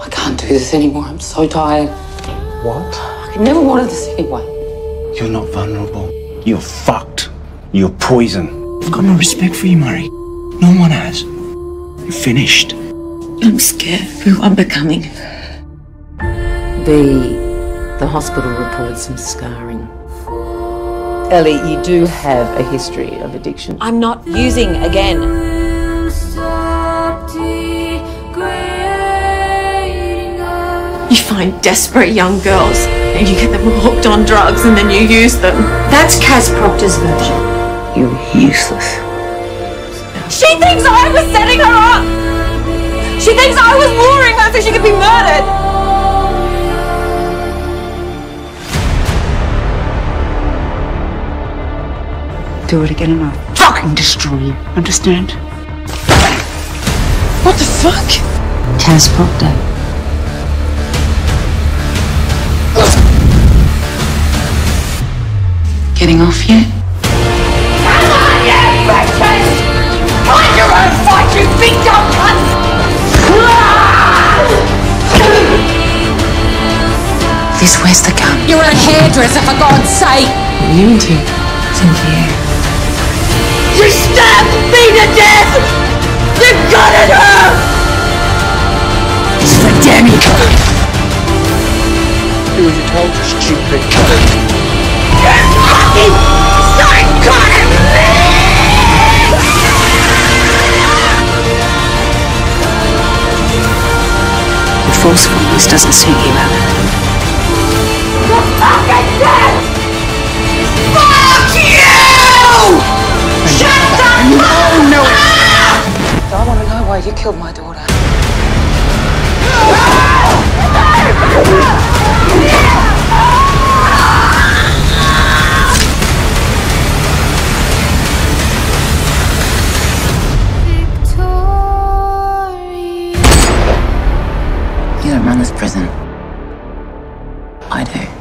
I can't do this anymore. I'm so tired. What? I never wanted this anyway. You're not vulnerable. You're fucked. You're poison. I've got no respect for you, Marie. No one has. You're finished. I'm scared of who I'm becoming. The the hospital reported some scarring. Allie, you do have a history of addiction. I'm not using again. You find desperate young girls and you get them hooked on drugs and then you use them. That's Kaz Proctor's version. You're useless. She thinks I was setting her up! She thinks I was luring her so she could be murdered! Do it again and I'll fucking destroy you. Understand? What the fuck? Kaz Proctor. Getting off yet? Come on, you bitches! Find your own fight, you big dumb cunts! This where's the gun? You're a hairdresser, for God's sake! What are you into? Cynthia. You stabbed me to death! You gutted her! It's for Debbie. Do as you're told, you stupid. Fucking forcefulness doesn't suit you, Alan. fucking dead! Fuck you! Shut the fuck no. up! I want to know why you killed my daughter. You don't run this prison. I do.